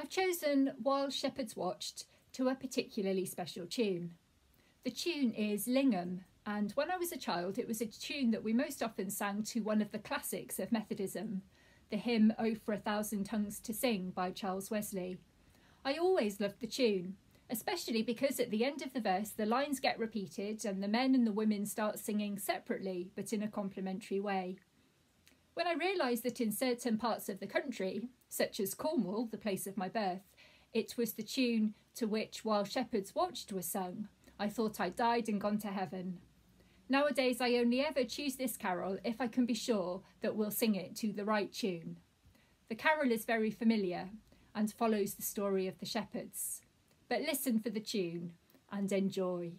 I've chosen While Shepherds Watched to a particularly special tune. The tune is Lyngham, and when I was a child, it was a tune that we most often sang to one of the classics of Methodism, the hymn Oh for a Thousand Tongues to Sing by Charles Wesley. I always loved the tune, especially because at the end of the verse the lines get repeated and the men and the women start singing separately but in a complementary way. When I realised that in certain parts of the country, such as Cornwall, the place of my birth, it was the tune to which While Shepherds Watched was sung, I thought I'd died and gone to heaven. Nowadays, I only ever choose this carol if I can be sure that we'll sing it to the right tune. The carol is very familiar and follows the story of the shepherds. But listen for the tune and enjoy.